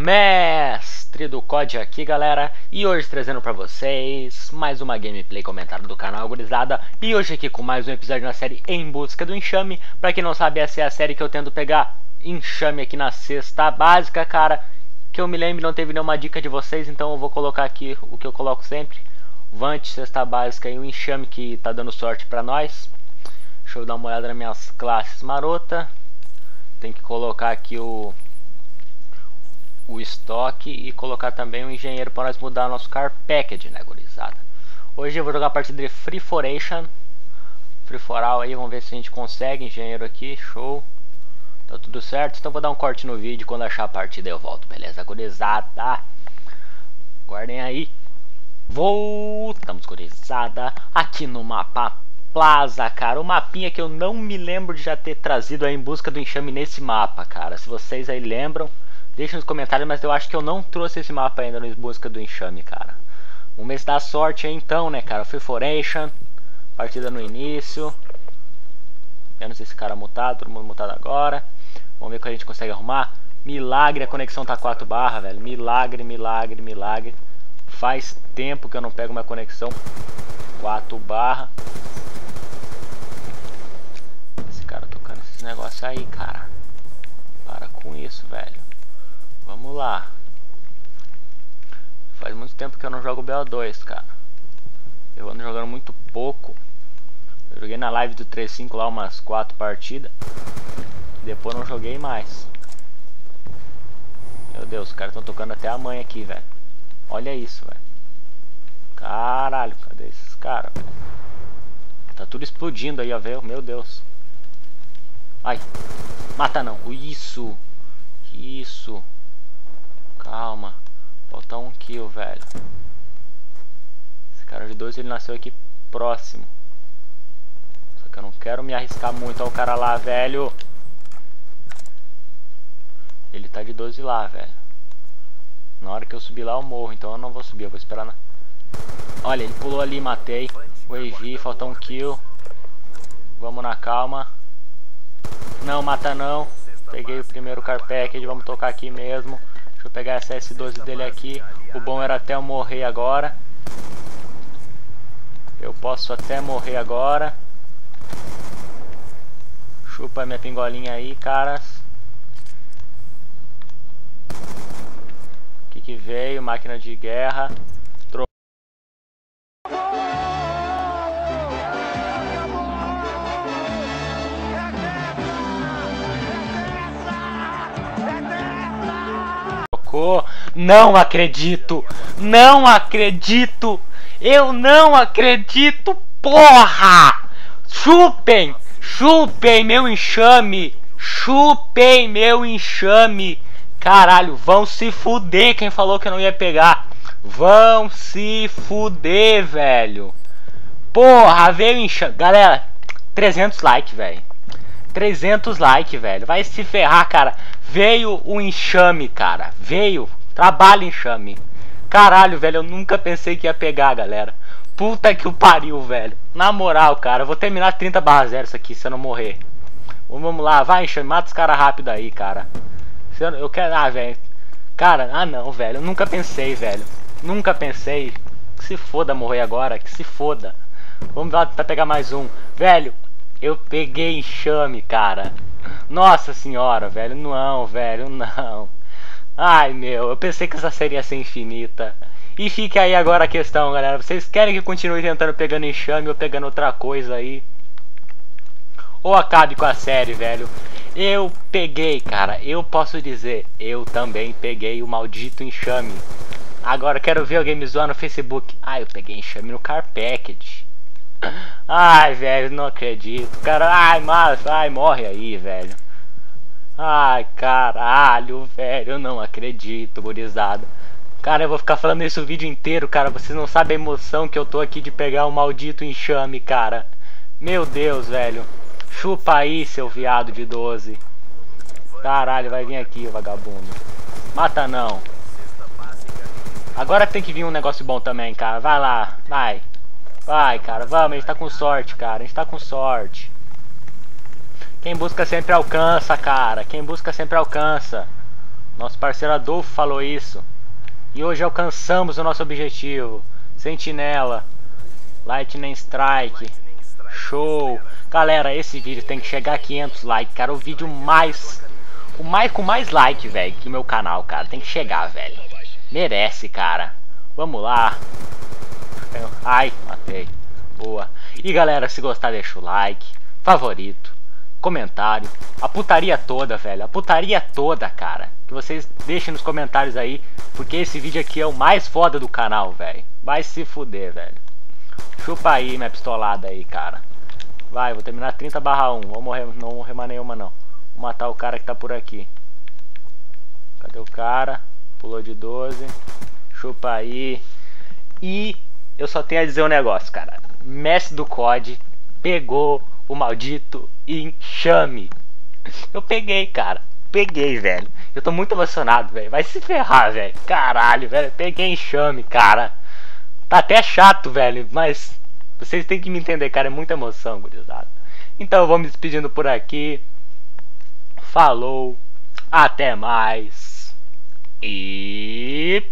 Mestre do COD aqui galera E hoje trazendo pra vocês mais uma gameplay comentada do canal Gurizada E hoje aqui com mais um episódio na série Em Busca do Enxame. Pra quem não sabe essa é a série que eu tento pegar enxame aqui na cesta básica cara Que eu me lembro não teve nenhuma dica de vocês Então eu vou colocar aqui o que eu coloco sempre Vante, cesta básica e o enxame que tá dando sorte pra nós Deixa eu dar uma olhada nas minhas classes marota Tem que colocar aqui o o estoque e colocar também o engenheiro para nós mudar nosso car package, né, gurizada? Hoje eu vou jogar a partida de Free Foration. Free Foral aí, vamos ver se a gente consegue. Engenheiro aqui, show. Tá tudo certo, então vou dar um corte no vídeo. Quando achar a partida eu volto, beleza, gurizada? Guardem aí. Voltamos, gurizada, aqui no mapa Plaza, cara. O mapinha que eu não me lembro de já ter trazido aí em busca do enxame nesse mapa, cara. Se vocês aí lembram... Deixa nos comentários, mas eu acho que eu não trouxe esse mapa ainda no busca do enxame, cara. Um mês da sorte aí então, né, cara? Free Foration. Partida no início. Menos esse cara mutado, todo mundo mutado agora. Vamos ver o que a gente consegue arrumar. Milagre, a conexão tá 4 barra, velho. Milagre, milagre, milagre. Faz tempo que eu não pego uma conexão 4 barra. Esse cara tocando esses negócios aí, cara. Para com isso, velho. Vamos lá. Faz muito tempo que eu não jogo BO2, cara. Eu ando jogando muito pouco. Eu joguei na live do 3.5 lá umas 4 partidas. Depois não joguei mais. Meu Deus, os caras estão tocando até a mãe aqui, velho. Olha isso, velho. Caralho, cadê esses caras, velho? Tá tudo explodindo aí, ó, velho. Meu Deus. Ai. Mata não. Isso. Isso. Calma. Falta um kill, velho. Esse cara de 12 ele nasceu aqui próximo. Só que eu não quero me arriscar muito ao cara lá, velho. Ele tá de 12 lá, velho. Na hora que eu subir lá eu morro, então eu não vou subir, eu vou esperar na... Olha, ele pulou ali, matei. O EG, falta um kill. Vamos na calma. Não, mata não. Peguei o primeiro car package, vamos tocar aqui mesmo. Deixa eu pegar essa S12 dele aqui. O bom era até eu morrer agora. Eu posso até morrer agora. Chupa minha pingolinha aí, caras. O que, veio? Máquina de guerra. Não acredito! Não acredito! Eu não acredito, porra! Chupem! Chupem meu enxame! Chupem meu enxame! Caralho, vão se fuder quem falou que não ia pegar. Vão se fuder, velho. Porra, veio enxame. Galera, 300 likes, velho. 300 likes, velho. Vai se ferrar, cara. Veio o enxame, cara. Veio. Trabalho enxame. Caralho, velho. Eu nunca pensei que ia pegar, galera. Puta que o pariu, velho. Na moral, cara. Eu vou terminar 30 barra 0 isso aqui se eu não morrer. Vamos lá. Vai, enxame. Mata os caras rápido aí, cara. Eu, eu quero... Ah, velho. Cara, ah não, velho. Eu nunca pensei, velho. Nunca pensei. Que se foda morrer agora. Que se foda. Vamos lá pra pegar mais um. Velho, eu peguei enxame, cara. Nossa senhora, velho. Não, velho, não. Ai, meu. Eu pensei que essa série ia ser infinita. E fica aí agora a questão, galera. Vocês querem que eu continue tentando pegando enxame ou pegando outra coisa aí? Ou acabe com a série, velho? Eu peguei, cara. Eu posso dizer, eu também peguei o maldito enxame. Agora quero ver alguém me zoar no Facebook. Ah, eu peguei enxame no Car Package. Ai, velho, não acredito. Cara, ai, mas, ai, morre aí, velho. Ai, caralho, velho, eu não acredito, gurizada. Cara, eu vou ficar falando isso o vídeo inteiro, cara. Vocês não sabem a emoção que eu tô aqui de pegar o maldito enxame, cara. Meu Deus, velho. Chupa aí, seu viado de 12. Caralho, vai vir aqui, vagabundo. Mata não. Agora tem que vir um negócio bom também, cara. Vai lá, vai. Vai, cara, vamos, a gente tá com sorte, cara, a gente tá com sorte. Quem busca sempre alcança, cara. Quem busca sempre alcança. Nosso parceiro Adolfo falou isso. E hoje alcançamos o nosso objetivo. Sentinela. Lightning Strike. Show. Galera, esse vídeo tem que chegar a 500 likes, cara. O vídeo mais... O mais com mais like, velho, que meu canal, cara. Tem que chegar, velho. Merece, cara. Vamos lá. Ai, matei. Boa. E galera, se gostar, deixa o like. Favorito. Comentário. A putaria toda, velho. A putaria toda, cara. Que vocês deixem nos comentários aí. Porque esse vídeo aqui é o mais foda do canal, velho. Vai se fuder, velho. Chupa aí minha pistolada aí, cara. Vai, vou terminar 30 barra 1. Vou morrer, não vou mais nenhuma, não. Vou matar o cara que tá por aqui. Cadê o cara? Pulou de 12. Chupa aí. E eu só tenho a dizer um negócio, cara. Mestre do COD pegou o maldito enxame. Eu peguei, cara. Peguei, velho. Eu tô muito emocionado, velho. Vai se ferrar, velho. Caralho, velho. Peguei enxame, cara. Tá até chato, velho. Mas vocês têm que me entender, cara. É muita emoção, gurizada. Então eu vou me despedindo por aqui. Falou. Até mais. E.